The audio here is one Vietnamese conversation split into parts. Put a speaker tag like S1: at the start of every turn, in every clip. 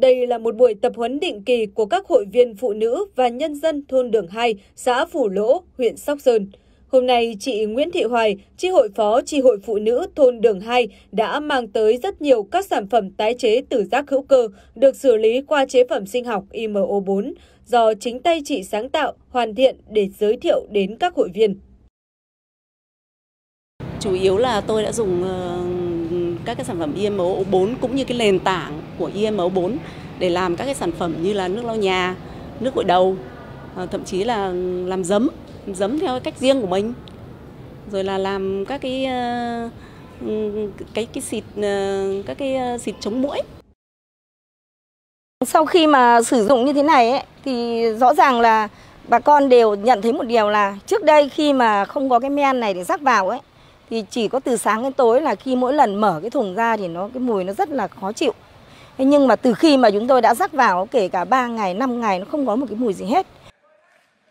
S1: Đây là một buổi tập huấn định kỳ của các hội viên phụ nữ và nhân dân thôn Đường 2, xã Phủ Lỗ, huyện Sóc Sơn. Hôm nay, chị Nguyễn Thị Hoài, tri hội phó tri hội phụ nữ thôn Đường 2 đã mang tới rất nhiều các sản phẩm tái chế từ rác hữu cơ được xử lý qua chế phẩm sinh học IMO4 do chính tay chị sáng tạo, hoàn thiện để giới thiệu đến các hội viên.
S2: Chủ yếu là tôi đã dùng ờ, các cái sản phẩm IMO 4 cũng như cái nền tảng của IMO 4 để làm các cái sản phẩm như là nước lau nhà, nước gội đầu, ờ, thậm chí là làm giấm, giấm theo cách riêng của mình. Rồi là làm các cái ờ, cái cái xịt ờ, các cái xịt chống muỗi.
S3: Sau khi mà sử dụng như thế này ấy, thì rõ ràng là bà con đều nhận thấy một điều là trước đây khi mà không có cái men này để rắc vào ấy thì chỉ có từ sáng đến tối là khi mỗi lần mở cái thùng ra thì nó cái mùi nó rất là khó chịu. Thế nhưng mà từ khi mà chúng tôi đã rắc vào kể cả 3 ngày, 5 ngày nó không có một cái mùi gì hết.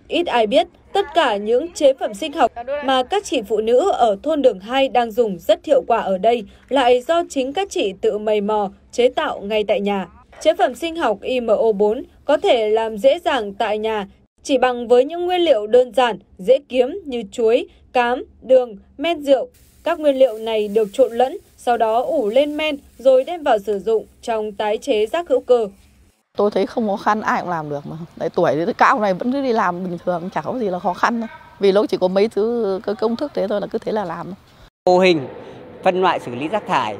S1: Ít ai biết, tất cả những chế phẩm sinh học mà các chị phụ nữ ở thôn Đường 2 đang dùng rất hiệu quả ở đây lại do chính các chị tự mầy mò, chế tạo ngay tại nhà. Chế phẩm sinh học IMO4 có thể làm dễ dàng tại nhà chỉ bằng với những nguyên liệu đơn giản, dễ kiếm như chuối, cám, đường, men rượu. Các nguyên liệu này được trộn lẫn, sau đó ủ lên men rồi đem vào sử dụng trong tái chế rác hữu cơ.
S4: Tôi thấy không khó khăn, ai cũng làm được mà. Đấy, tuổi thì cao này vẫn cứ đi làm bình thường, chẳng có gì là khó khăn. Đâu. Vì lúc chỉ có mấy thứ cái công thức thế thôi là cứ thế là làm.
S5: Mô hình phân loại xử lý rác thải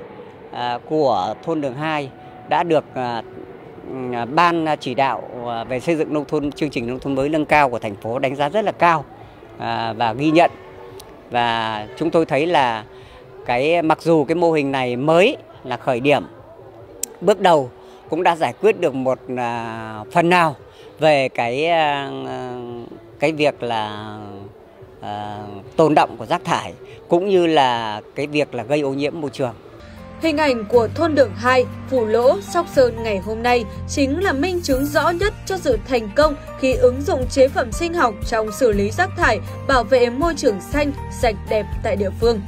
S5: à, của thôn Đường 2 đã được à, ban chỉ đạo à, về xây dựng nông thôn chương trình nông thôn mới nâng cao của thành phố đánh giá rất là cao và ghi nhận và chúng tôi thấy là cái mặc dù cái mô hình này mới là khởi điểm bước đầu cũng đã giải quyết được một à, phần nào về cái à, cái việc là à, tồn động của rác thải cũng như là cái việc là gây ô nhiễm môi trường.
S1: Hình ảnh của thôn Đường 2, Phủ Lỗ, Sóc Sơn ngày hôm nay chính là minh chứng rõ nhất cho sự thành công khi ứng dụng chế phẩm sinh học trong xử lý rác thải, bảo vệ môi trường xanh, sạch đẹp tại địa phương.